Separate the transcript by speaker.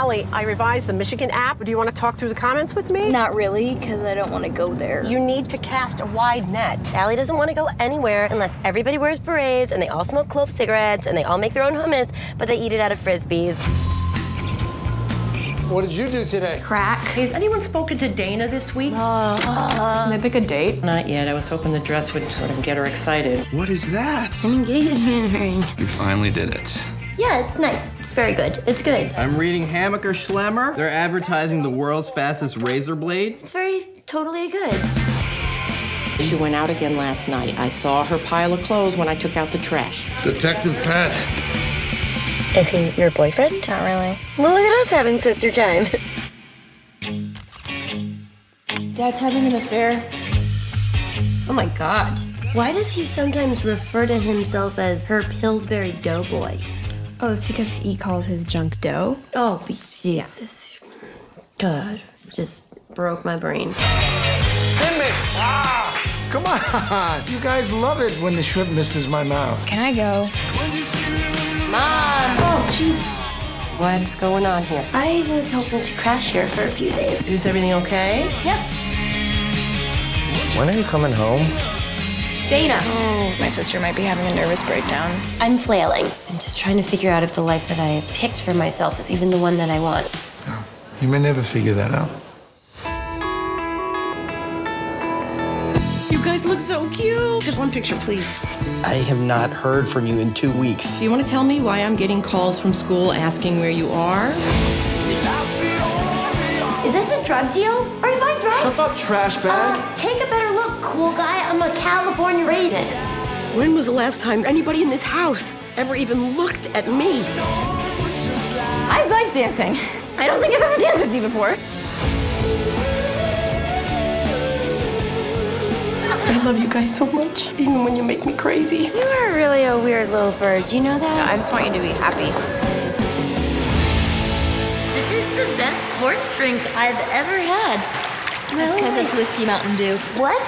Speaker 1: Allie, I revised the Michigan app. Do you want to talk through the comments with me?
Speaker 2: Not really, because I don't want to go there.
Speaker 1: You need to cast a wide net.
Speaker 3: Allie doesn't want to go anywhere unless everybody wears berets and they all smoke clove cigarettes and they all make their own hummus, but they eat it out of frisbees.
Speaker 4: What did you do today?
Speaker 5: Crack.
Speaker 1: Has anyone spoken to Dana this week? Uh, uh.
Speaker 5: Can they pick a date?
Speaker 6: Not yet. I was hoping the dress would sort of get her excited.
Speaker 4: What is that?
Speaker 2: An Engagement ring.
Speaker 4: You finally did it.
Speaker 3: Yeah, it's nice. It's very good. It's good.
Speaker 7: I'm reading Hammacher Schlemmer. They're advertising the world's fastest razor blade.
Speaker 3: It's very totally good.
Speaker 6: She went out again last night. I saw her pile of clothes when I took out the trash.
Speaker 4: Detective Pat.
Speaker 3: Is he your boyfriend?
Speaker 2: Not really.
Speaker 3: Well, look at us having sister time.
Speaker 2: Dad's having an affair.
Speaker 3: Oh my god. Why does he sometimes refer to himself as her Pillsbury Doughboy?
Speaker 2: Oh, it's because he calls his junk dough.
Speaker 3: Oh, Jesus. God, just broke my brain.
Speaker 4: Ah! Come on. You guys love it when the shrimp misses my mouth.
Speaker 2: Can I go?
Speaker 3: Mom! Oh, Jesus.
Speaker 6: What's going on here?
Speaker 3: I was hoping to crash here for a few days.
Speaker 6: Is everything okay?
Speaker 3: Yes.
Speaker 7: When are you coming home?
Speaker 2: Dana. Oh, my sister might be having a nervous breakdown.
Speaker 3: I'm flailing. I'm just trying to figure out if the life that I have picked for myself is even the one that I want.
Speaker 4: You may never figure that out.
Speaker 6: You guys look so cute. Just one picture, please.
Speaker 7: I have not heard from you in two weeks.
Speaker 6: Do you want to tell me why I'm getting calls from school asking where you are?
Speaker 3: Is this a drug deal? Are you buying drugs?
Speaker 7: Shut up, trash bag.
Speaker 3: Uh, take a better look, cool guy. I'm a California raisin.
Speaker 6: When was the last time anybody in this house ever even looked at me?
Speaker 2: I like dancing. I don't think I've ever danced with you before.
Speaker 6: I love you guys so much, even when you make me crazy.
Speaker 3: You are really a weird little bird. You know that?
Speaker 2: I just want you to be happy.
Speaker 3: This is the best sports drink I've ever had. Really?
Speaker 2: That's because it's Whiskey Mountain Dew.
Speaker 3: What?